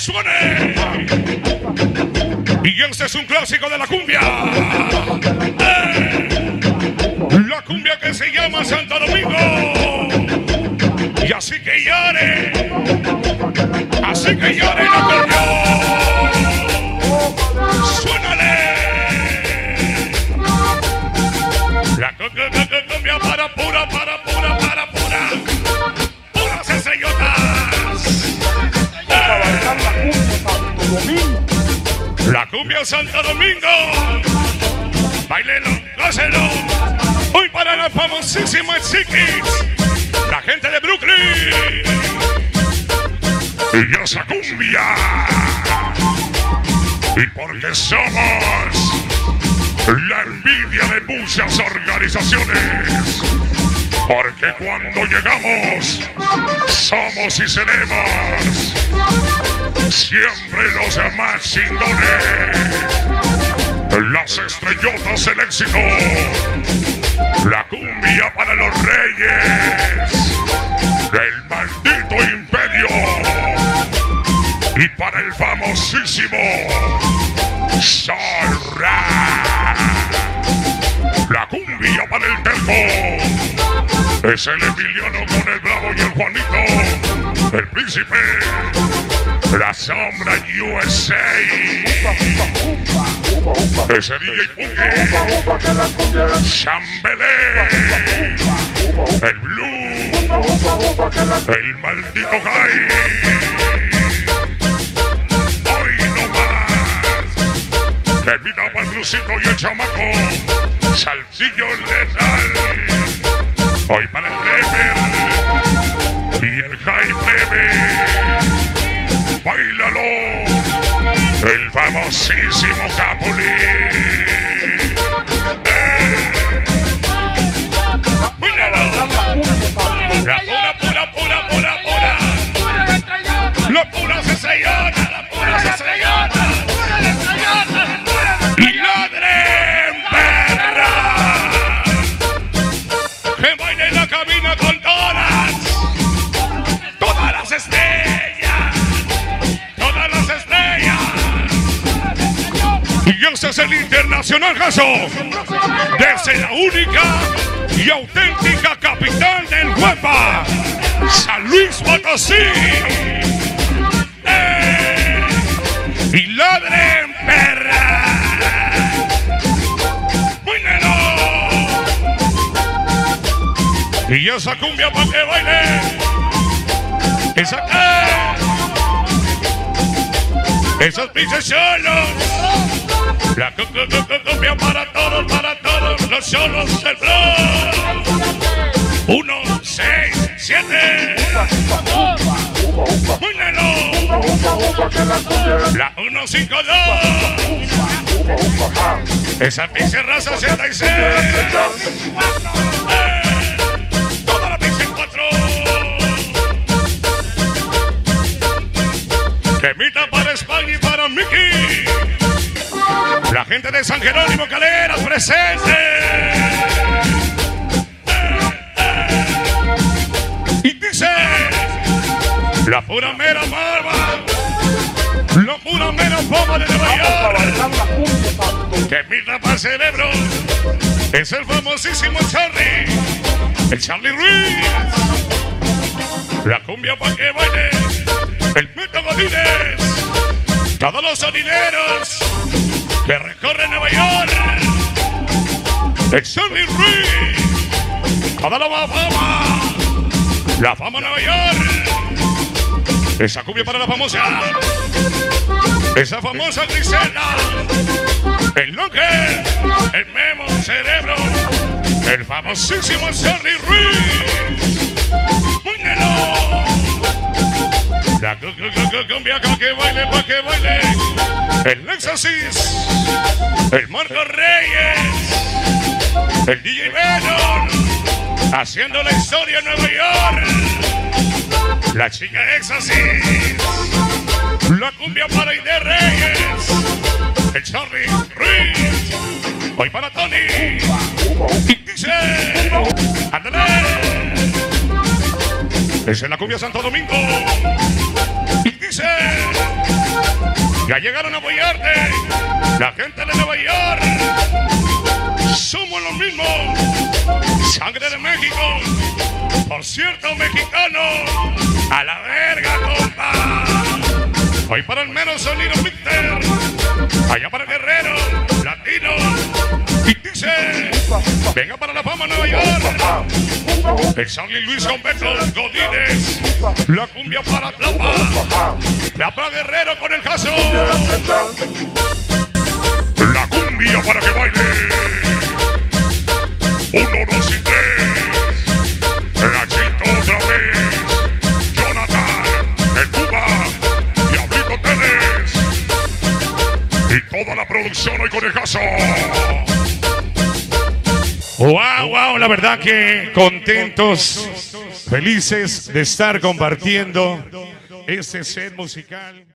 suene. Y este es un clásico de la cumbia. Eh, La cumbia que se llama Santo Domingo. Y así que llore. Así que llore la Santo Domingo. Bailelo, gócelo. Hoy para la famosísima Chiquis. La gente de Brooklyn. Y esa cumbia. Y porque somos la envidia de muchas organizaciones. Porque cuando llegamos, somos y seremos siempre los más chingones. Las estrellotas del éxito. La cumbia para los reyes. El maldito imperio. Y para el famosísimo Zorra. La cumbia para el terco. Es el Emiliano con el Bravo y el Juanito. El príncipe. La sombra USA. Ese DJ Punky. Chambelé. El Blue. El maldito Guy. Hoy no más. Para el Lucito y el chamaco. Salsillo letal. Hoy para el. Y el Plebe. Bailalo. El famosísimo pura, pura, Que baile en la cabina con todas. Todas las estrellas. Todas las estrellas. Y ese es el internacional caso. Desde la única y auténtica capital del Huepa, San Luis Potosí. Esa cumbia para que baile. Esa. ¡eh! Esos pinches solos. La cu- cu- cu- cu- cumbia para todos, para todos los solos del blog. Uno, seis, siete. ¡Múnelo! La uno, cinco, dos. Esa pinche raza 66. Temita para España y para Mickey. La gente de San Jerónimo Caleras presente. Y dice, la pura mera barba, la pura mera bomba de Nueva York, que mira para el cerebro, es el famosísimo Charlie, el Charlie Ruiz. La cumbia para que baile, el Mito Godínez, todos los sonideros que recorren Nueva York, el Charlie Ruiz, toda la fama, la fama Nueva York, esa cumbia para la famosa, esa famosa Grisela, el Loque, el Memo Cerebro, el famosísimo Charlie Ruiz. ¡Múnelo! La cu- cu- cu- cu- cumbia que baile, pa' que baile. El Nexasis, el Marco Reyes, el DJ Venom, haciendo la historia en Nueva York. La chica Éxtasis, la cumbia para Ide Reyes, el Charlie Ruiz, hoy para Tony. Y dice. Esa es la cumbia Santo Domingo. Ya llegaron a apoyarte. La gente de Nueva York. Somos los mismos. Sangre de México. Por cierto, mexicano. A la verga, compa. Hoy para el menos sonido Victor. Allá para Guerrero. Latino. Y dice. Venga para la fama Nueva York. El San Luis con Betos Godínez. La cumbia para Tlapa. Tlapa Guerrero con el caso. La cumbia para que baile. Uno, dos y tres. La chito otra vez. Jonathan, el Cuba, Diablito Teles. Y toda la producción hoy con el caso. Wow, wow, la verdad que contentos, felices de estar compartiendo este set musical.